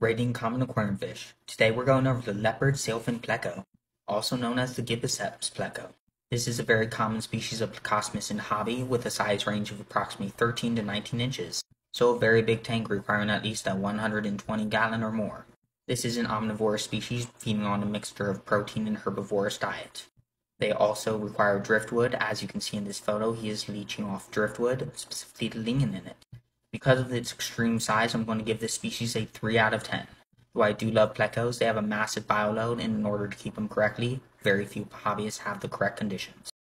Rating common aquarium fish. Today we're going over the leopard sailfin pleco, also known as the Gibbiceps pleco. This is a very common species of Plecostomus in hobby with a size range of approximately 13 to 19 inches, so a very big tank requiring at least a 120 gallon or more. This is an omnivorous species feeding on a mixture of protein and herbivorous diet. They also require driftwood, as you can see in this photo, he is leeching off driftwood, specifically the lignin in it. Because of its extreme size, I'm going to give this species a 3 out of 10. Though I do love plecos, they have a massive bioload, and in order to keep them correctly, very few hobbyists have the correct conditions.